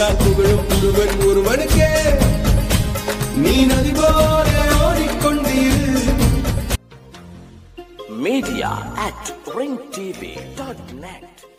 புகழ்ந்தால் புகழும் ஒருவன் ஒருவனுக்கே. நீ நதி போல ஓடிக்கொண்டிரு. TV dot net